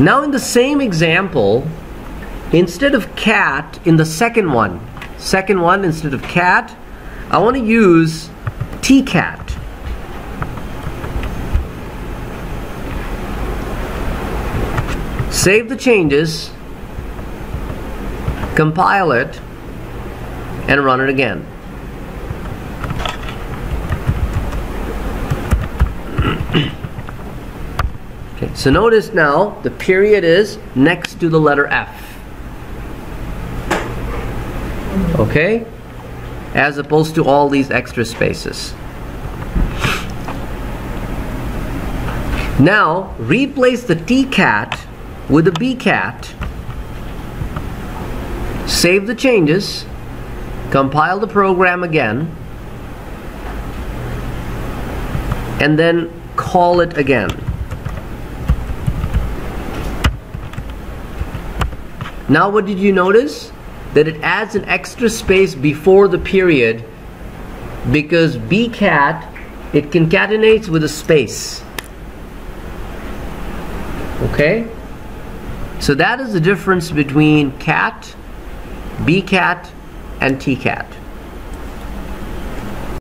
Now in the same example, instead of cat, in the second one, second one instead of cat, I want to use tcat. Save the changes, compile it, and run it again. Okay, so notice now the period is next to the letter F. Okay? As opposed to all these extra spaces. Now, replace the tcat with a cat. Save the changes. Compile the program again. And then call it again. Now what did you notice? That it adds an extra space before the period because bcat it concatenates with a space. Okay? So that is the difference between cat, bcat, and tcat.